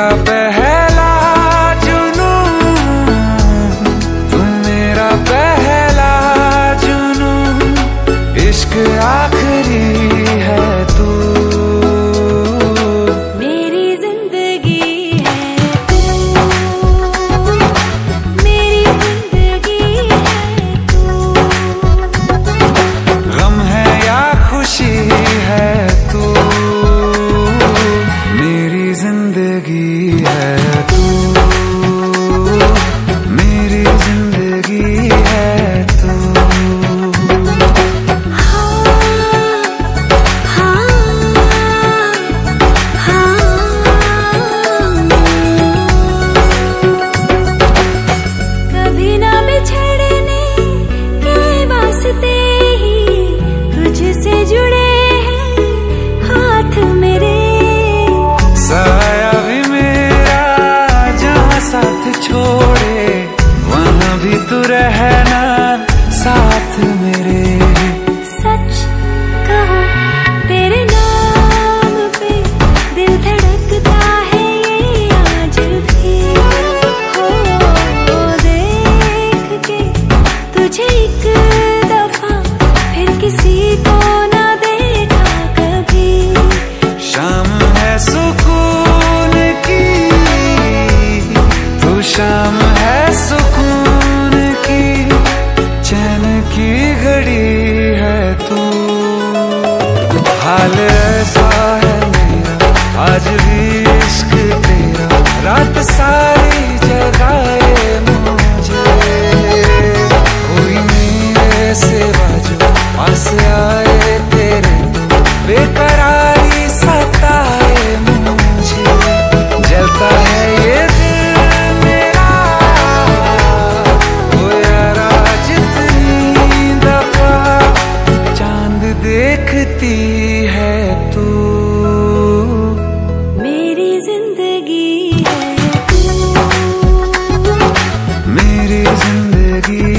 up शाम है सुकून की, चैन की घड़ी है तू। हाल ऐसा है मेरा, आज भी इश्क तेरा। रात सारी जगाए मुझे। कोई मेरे से बाजू, पास आए देती है तू। मेरी ज़िंदगी है। तू मेरी ज़िंदगी